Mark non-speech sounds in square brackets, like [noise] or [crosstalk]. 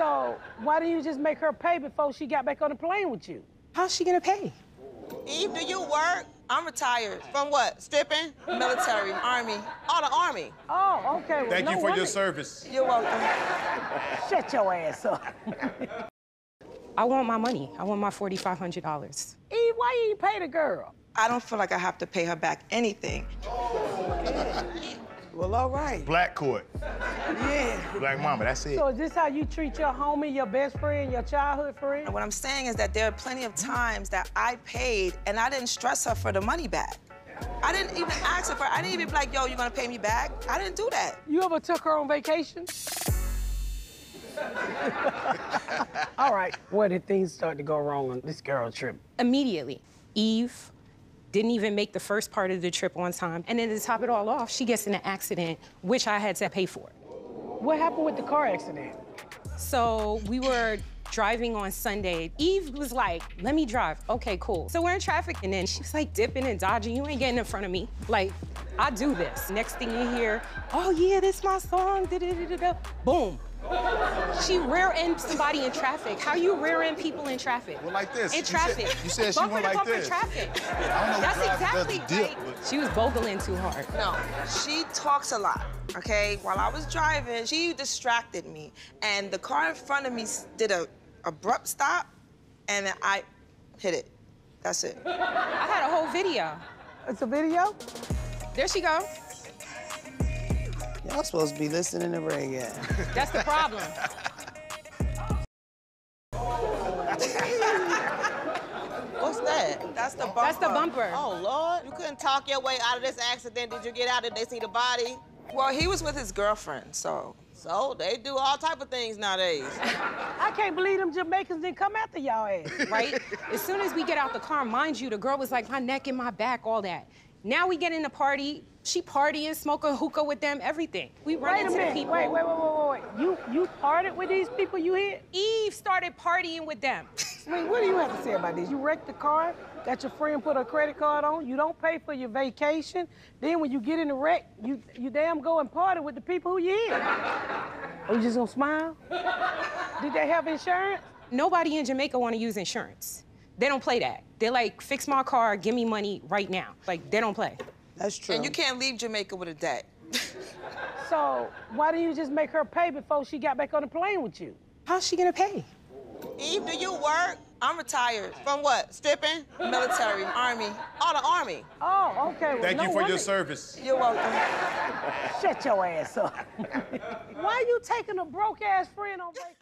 So why didn't you just make her pay before she got back on the plane with you? How's she gonna pay? Eve, do you work? I'm retired. From what? Stripping? Military, army. Oh, the army. Oh, okay. Well, Thank no you for wonder. your service. You're welcome. Shut your ass up. [laughs] I want my money. I want my $4,500. Eve, why you ain't pay the girl? I don't feel like I have to pay her back anything. [laughs] Well, all right. Black court. Yeah. Black mama, that's it. So is this how you treat your homie, your best friend, your childhood friend? And what I'm saying is that there are plenty of times that I paid and I didn't stress her for the money back. I didn't even ask her for I didn't even be like, yo, you gonna pay me back? I didn't do that. You ever took her on vacation? [laughs] All right. Where did things start to go wrong on this girl trip? Immediately, Eve didn't even make the first part of the trip on time. And then to top it all off, she gets in an accident, which I had to pay for. What happened with the car accident? So we were driving on Sunday. Eve was like, let me drive. Okay, cool. So we're in traffic, and then she was like dipping and dodging. You ain't getting in front of me. Like, I do this. Next thing you hear, oh yeah, this my song. Da-da-da-da-da. Boom. She rear end somebody in traffic. How you rear end people in traffic? Well, like this. In You said- traffic. you said she bumper went to like bumper this. traffic. I don't know That's what driver exactly does the dip, right. but- She was bogling too hard. No, she talks a lot, okay? While I was driving, she distracted me. And the car in front of me did a abrupt stop, and then I hit it. That's it. I had a whole video. It's a video? There she go. Y'all supposed to be listening to reggae. That's the problem. [laughs] That's the bumper. That's the bumper. Oh, Lord. You couldn't talk your way out of this accident. Did you get out? Did they see the body? Well, he was with his girlfriend, so. So they do all type of things nowadays. [laughs] I can't believe them Jamaicans didn't come after y'all ass. right? As soon as we get out the car, mind you, the girl was like, my neck and my back, all that. Now we get in the party, she partying, smoking hookah with them, everything. We run Wait into the people. Wait, wait, wait, wait, wait. You you parted with these people you hit? Eve started partying with them. I mean, what do you have to say about this? You wrecked the car, got your friend put a credit card on, you don't pay for your vacation. Then when you get in the wreck, you you damn go and party with the people who you hit. Are you just gonna smile? Did they have insurance? Nobody in Jamaica want to use insurance. They don't play that. They're like, fix my car, give me money right now. Like, they don't play. That's true. And you can't leave Jamaica with a debt. [laughs] So why didn't you just make her pay before she got back on the plane with you? How's she gonna pay? Eve, do you work? I'm retired. From what? Stripping? Military, army. Oh, the army. Oh, okay. Well, Thank no you for wonder. your service. You're welcome. [laughs] Shut your ass up. [laughs] why are you taking a broke ass friend on vacation?